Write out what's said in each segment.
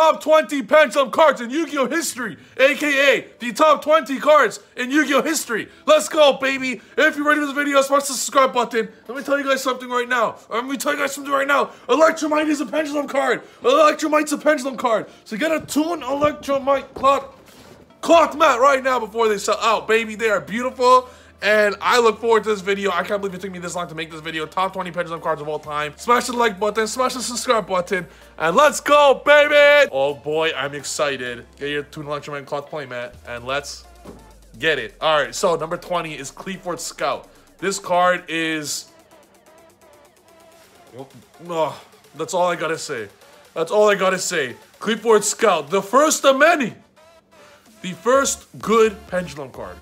top 20 pendulum cards in Yu-Gi-Oh! history, aka the top 20 cards in Yu-Gi-Oh! history. Let's go, baby. If you're ready for this video, smash the subscribe button. Let me tell you guys something right now. Let me tell you guys something right now. Electrumite is a pendulum card. Electrumite's a pendulum card. So get a Toon Electrumite clock clock mat right now before they sell out, baby. They are beautiful. And I look forward to this video. I can't believe it took me this long to make this video. Top 20 pendulum cards of all time. Smash the like button, smash the subscribe button, and let's go, baby! Oh boy, I'm excited. Get your Toon Electrumite cloth playmat, and let's get it. All right, so number 20 is Qliphort Scout. This card is... Oh, that's all I gotta say. That's all I gotta say. Qliphort Scout, the first of many. The first good pendulum card.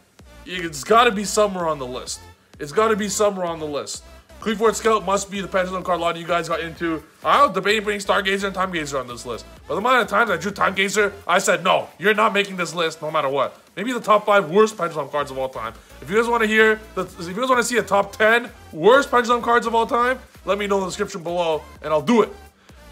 It's got to be somewhere on the list. It's got to be somewhere on the list. Qliphort Scout must be the pendulum card a lot of you guys got into. I was debating putting Stargazer and Time Gazer on this list. But the amount of times I drew Time Gazer, I said, no, you're not making this list no matter what. Maybe the top five worst pendulum cards of all time. If you guys want to hear, the, if you guys want to see a top 10 worst pendulum cards of all time, let me know in the description below and I'll do it.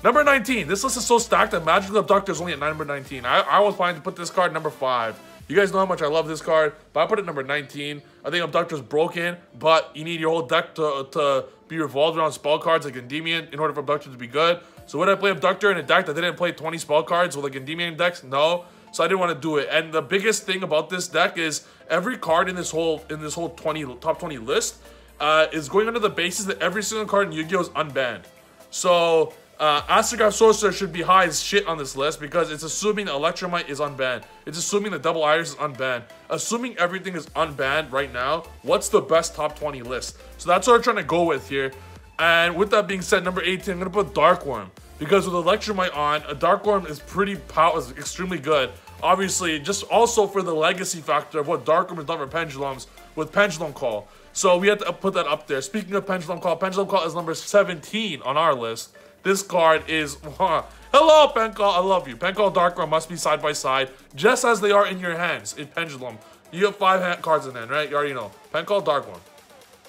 Number 19. This list is so stacked that Magical Abductor is only at number 19. I, I was planning to put this card number 5. You guys know how much I love this card, but I put it number 19. I think Abductor's broken, but you need your whole deck to, to be revolved around spell cards like Endymion in order for Abductor to be good. So would I play Abductor in a deck that didn't play 20 spell cards with like Endymion decks? No. So I didn't want to do it. And the biggest thing about this deck is every card in this whole in this whole 20 top 20 list uh, is going under the basis that every single card in Yu-Gi-Oh is unbanned. So uh, Sorcerer should be high as shit on this list because it's assuming Electrumite is unbanned. It's assuming the Double Iris is unbanned. Assuming everything is unbanned right now, what's the best top 20 list? So that's what I'm trying to go with here. And with that being said, number 18, I'm going to put Dark Worm. Because with Electrumite on, a Dark Worm is pretty power, is extremely good. Obviously, just also for the legacy factor of what Dark Worm has done for Pendulums with Pendulum Call. So we had to put that up there. Speaking of Pendulum Call, Pendulum Call is number 17 on our list. This card is... Hello, Pencall. I love you. Pencall Darkra must be side by side, just as they are in your hands in Pendulum. You have five hand cards in hand, right? You already know. Pencall Dark one.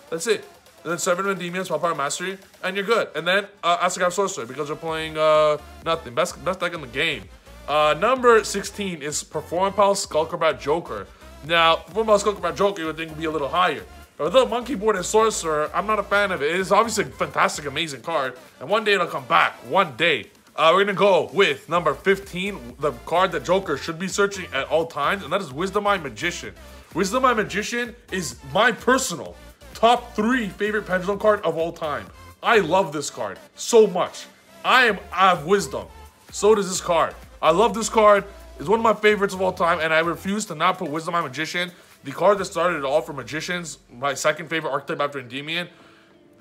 That's it. And then seven Endymions, Power Mastery, and you're good. And then uh, Astrograph Sorcerer, because you're playing uh, nothing. Best, best deck in the game. Uh, number 16 is Performapal Skullcrobat Joker. Now, Performapal Skullcrobat Joker you would think would be a little higher. Although Monkey Board and Sorcerer, I'm not a fan of it. It is obviously a fantastic, amazing card. And one day it'll come back. One day. Uh, we're to go with number 15, the card that Joker should be searching at all times, and that is Wisdom Eye Magician. Wisdom Eye Magician is my personal top three favorite Pendulum card of all time. I love this card so much. I am I have wisdom. So does this card. I love this card. It's one of my favorites of all time, and I refuse to not put Wisdom Eye Magician the card that started it all for Magicians, my second favorite archetype after Endymion,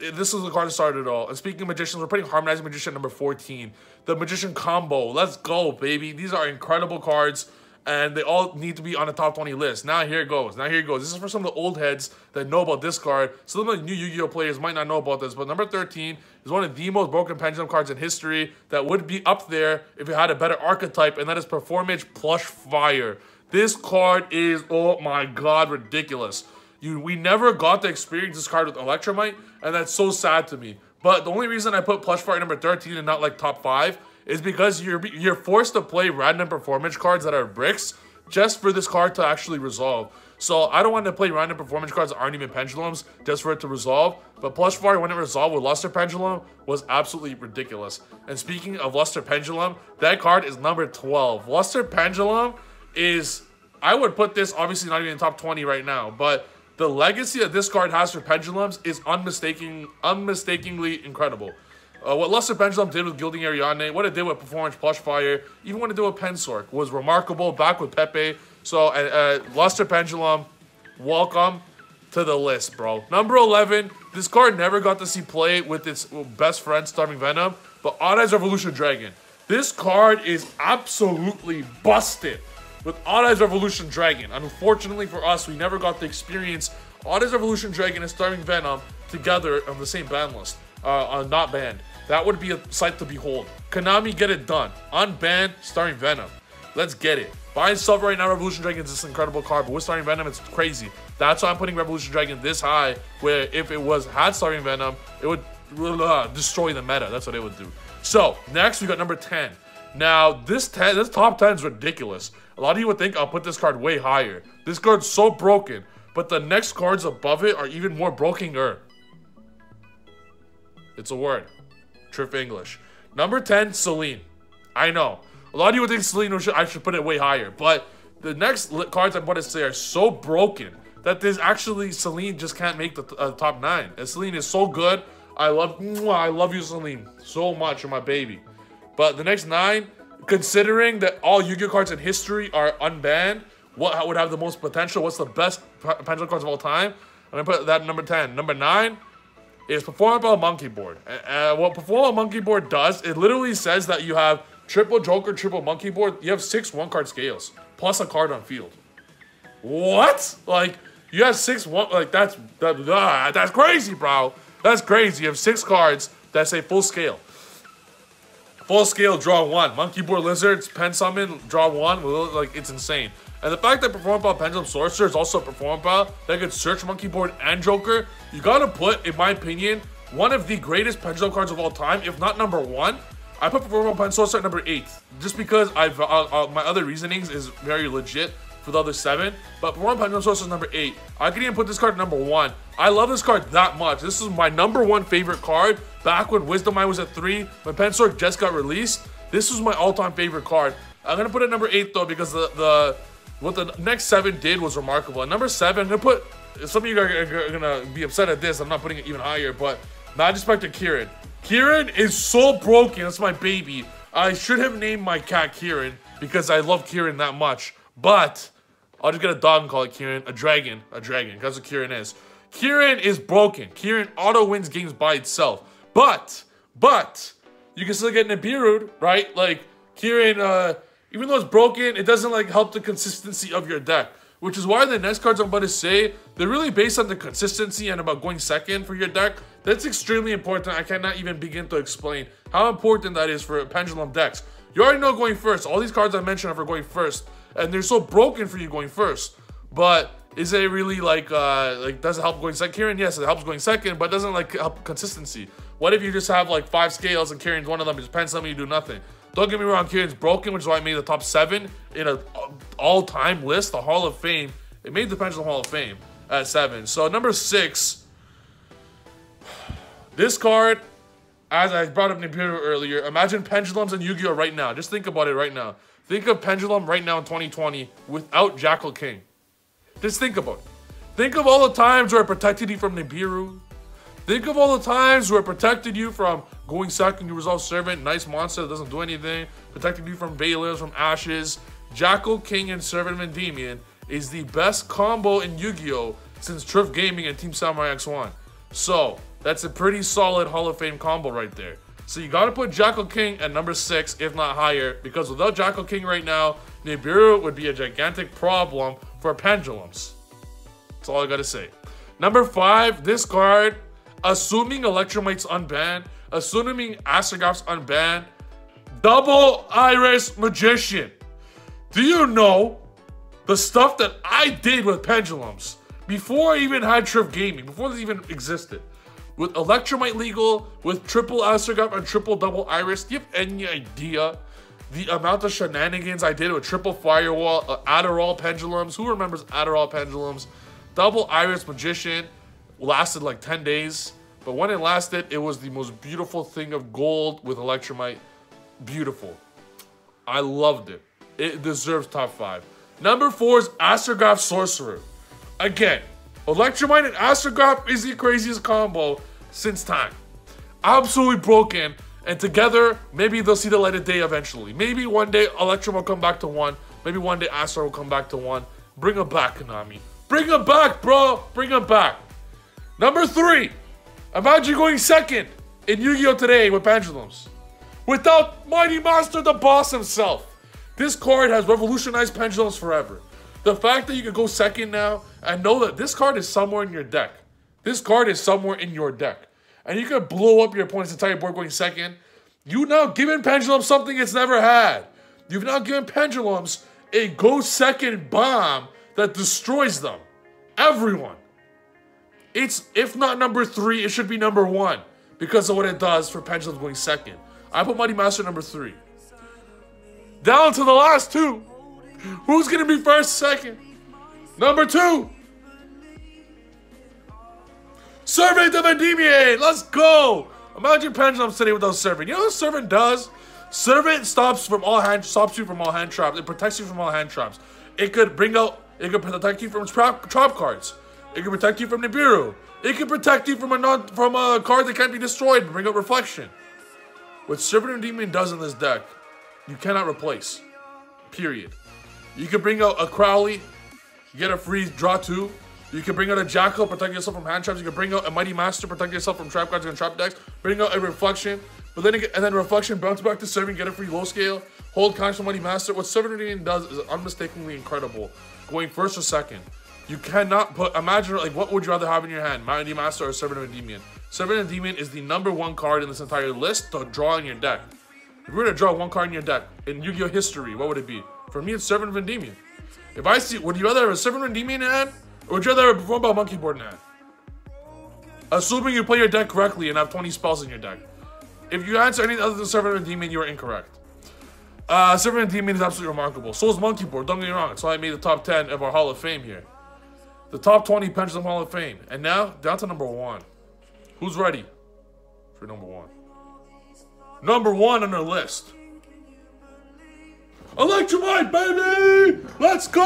eh, this is the card that started it all. And speaking of Magicians, we're putting Harmonizing Magician number 14. The Magician Combo. Let's go, baby. These are incredible cards and they all need to be on the top 20 list. Now here it goes. Now here it goes. This is for some of the old heads that know about this card. Some of the new Yu-Gi-Oh players might not know about this, but number 13 is one of the most broken pendulum cards in history that would be up there if it had a better archetype, and that is Performage Plush Fire. This card is, oh my god, ridiculous. You, we never got to experience this card with Electrumite, and that's so sad to me. But the only reason I put Plush Fire number 13 and not like top 5 is because you're you're forced to play random performance cards that are bricks just for this card to actually resolve. So I don't want to play random performance cards that aren't even pendulums just for it to resolve. But Plush Fire, when it resolved with Luster Pendulum, was absolutely ridiculous. And speaking of Luster Pendulum, that card is number 12. Luster Pendulum is, I would put this obviously not even in top 20 right now, but the legacy that this card has for Pendulums is unmistaking, unmistakingly incredible. Uh, what Luster Pendulum did with Guiding Ariadne, what it did with Performage Plush Fire, even what it did with Pensork was remarkable back with Pepe. So, uh, uh, Luster Pendulum, welcome to the list, bro. Number 11, this card never got to see play with its best friend, Starving Venom, but Odd Eyes Revolution Dragon. This card is absolutely busted with Odd Revolution Dragon. Unfortunately for us, we never got to experience Odd Revolution Dragon and Starving Venom together on the same ban list, uh, uh, not banned. That would be a sight to behold. Konami, get it done. Unbanned, Starving Venom. Let's get it. Buy and right now, Revolution Dragon is this incredible card, but with Starving Venom, it's crazy. That's why I'm putting Revolution Dragon this high, where if it was had Starving Venom, it would uh, destroy the meta. That's what it would do. So, next we got number 10. Now, this 10, this top 10 is ridiculous. A lot of you would think I'll put this card way higher. This card's so broken, but the next cards above it are even more brokener. It's a word. Trip English. Number 10, Celine. I know. A lot of you would think Celine, I should put it way higher, but the next cards I'm going to say are so broken that there's actually Celine just can't make the uh, top nine. And Celine is so good. I love, I love you, Celine, so much. You're my baby. But the next nine, considering that all Yu-Gi-Oh cards in history are unbanned, what would have the most potential? What's the best pendulum cards of all time? I'm gonna put that number 10. Number nine is Performapal Monkey Board. Uh, what Performapal Monkey Board does, it literally says that you have triple Joker, triple Monkey Board. You have six one-card scales plus a card on field. What? Like you have six one? Like that's that, uh, that's crazy, bro. That's crazy. You have six cards that say full scale. Full scale, draw one. Monkey Board Lizards, Pen Summon, draw one. Like, it's insane. And the fact that Performapal Pendulum Sorcerer is also a Performapal that could search Monkey Board and Joker, you gotta put, in my opinion, one of the greatest Pendulum cards of all time, if not number one. I put Performapal Pendulum Sorcerer at number eight, just because I've uh, uh, my other reasonings is very legit for the other seven. But one Pendulum Source is number eight. I could even put this card number one. I love this card that much. This is my number one favorite card. Back when Wisdom Eye was at three, when Pensword just got released, this was my all-time favorite card. I'm gonna put it number eight though because the the what the next seven did was remarkable. At number seven, I'm gonna put some of you are, gonna be upset at this. I'm not putting it even higher, but Majespecter Kirin. Kirin is so broken. That's my baby. I should have named my cat Kirin because I love Kirin that much. But I'll just get a dog and call it Kieran. A dragon. A dragon. Because what Kirin is. Kieran is broken. Kieran auto wins games by itself. But, but, you can still get Nibiru, right? Like, Kieran, uh, even though it's broken, it doesn't, like, help the consistency of your deck. Which is why the next cards I'm about to say, they're really based on the consistency and about going second for your deck. That's extremely important. I cannot even begin to explain how important that is for Pendulum decks. You already know going first. All these cards I mentioned are for going first and they're so broken for you going first. But is it really like uh like does it help going second? Kieran, yes, it helps going second, but doesn't like help consistency. What if you just have like five scales and Kieran's one of them, just pen something, you do nothing? Don't get me wrong, Kieran's broken, which is why I made the top seven in a all-time list, the Hall of Fame. It made the Pendulum Hall of Fame at seven. So number six, this card, as I brought up Nibiru earlier, imagine pendulums and Yu-Gi-Oh! right now. Just think about it right now. Think of Pendulum right now in 2020 without Jackal King. Just think about it. Think of all the times where it protected you from Nibiru. Think of all the times where it protected you from going second to Resolve Servant, nice monster that doesn't do anything, protected you from Bailiffs, from Ashes. Jackal King and Servant of Endymion is the best combo in Yu-Gi-Oh! since Trif Gaming and Team Samurai X1. So, that's a pretty solid Hall of Fame combo right there. So you gotta put Jackal King at number six, if not higher, because without Jackal King right now, Nibiru would be a gigantic problem for pendulums. That's all I gotta say. Number five, this card, assuming Electrumite's unbanned, assuming Astrograph's unbanned, Double Iris Magician. Do you know the stuff that I did with pendulums before I even had Trif Gaming, before this even existed? With Electrumite legal, with triple Astrograph and triple double Iris. Do you have any idea the amount of shenanigans I did with triple Firewall, uh, Adderall pendulums? Who remembers Adderall pendulums? Double Iris Magician lasted like 10 days. But when it lasted, it was the most beautiful thing of gold with Electrumite. Beautiful. I loved it. It deserves top five. Number four is Astrograph Sorcerer. Again, Electrumite and Astrograph is the craziest combo since time. Absolutely broken. And together, maybe they'll see the light of day eventually. Maybe one day Electrum will come back to one. Maybe one day Astro will come back to one. Bring him back, Konami. Bring him back, bro. Bring him back. Number three. Imagine going second in Yu-Gi-Oh! today with Pendulums. Without Mighty Master, the boss himself. This card has revolutionized Pendulums forever. The fact that you can go second now and know that this card is somewhere in your deck. This card is somewhere in your deck. And you can blow up your opponent's entire board going second. You now given Pendulum something it's never had. You've now given Pendulums a go second bomb that destroys them. Everyone. It's, if not number three, it should be number one because of what it does for Pendulums going second. I put Mighty Master number three. Down to the last two. Who's gonna be first, second? Number two. Servant of Endymion! Let's go! Imagine Pendulum sitting without Servant. You know what Servant does? Servant stops from all hand stops you from all hand traps. It protects you from all hand traps. It could bring out it could protect you from trap trap cards. It could protect you from Nibiru. It could protect you from a non from a card that can't be destroyed and bring out reflection. What Servant of Endymion does in this deck, you cannot replace. Period. You can bring out a Crowley, get a free draw two, you can bring out a Jackal, protect yourself from hand traps. You can bring out a Mighty Master, protect yourself from trap cards and trap decks. Bring out a Reflection, but then and then Reflection bounce back to serving, get a free low scale, hold conscious Mighty Master. What Servant does is unmistakably incredible. Going first or second. You cannot put, imagine, like, what would you rather have in your hand? Mighty Master or Servant of Endymion? Servant of Endymion is the number one card in this entire list to draw in your deck. If you were to draw one card in your deck, in Yu-Gi-Oh! history, what would it be? For me, it's Servant of Endymion. If I see, would you rather have a Servant Endymion in hand would you rather have a Performapal monkey board now? Assuming you play your deck correctly and have 20 spells in your deck. If you answer anything other than Servant Demon, you are incorrect. Uh, Servant Demon is absolutely remarkable. So is Monkey Board, don't get me wrong. That's why I made the top 10 of our Hall of Fame here. The top 20 Pendulum Hall of Fame. And now, down to number one. Who's ready for number one? Number one on our list. Electrumite, baby! Let's go!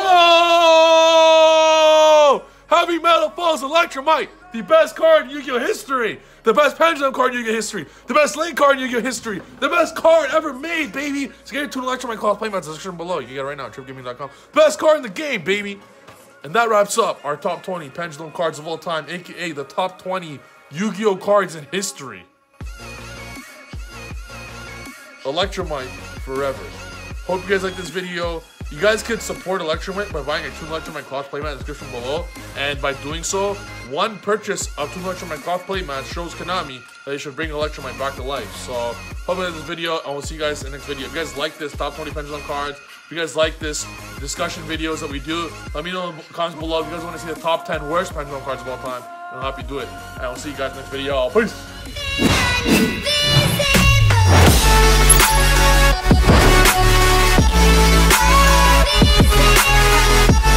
Heavy Metal Falls Electrumite, the best card in Yu-Gi-Oh! history, the best Pendulum card in Yu-Gi-Oh! history, the best Link card in Yu-Gi-Oh! history, the best card ever made, baby! So get into an Electrumite Claw Play Mats description below. You can get it right now at trifgaming.com. Best card in the game, baby! And that wraps up our top 20 Pendulum cards of all time, aka the top 20 Yu-Gi-Oh! cards in history. Electrumite forever. Hope you guys like this video. You guys could support Electrumite by buying a Toon Electrumite cloth playmat in the description below. And by doing so, one purchase of Toon Electrumite cloth playmat shows Konami that they should bring Electrumite back to life. So, hope you like this video, and we'll see you guys in the next video. If you guys like this top 20 pendulum cards, if you guys like this discussion videos that we do, let me know in the comments below if you guys want to see the top 10 worst pendulum cards of all time. I'll help you do it. And I'll see you guys in the next video. Peace! Yeah.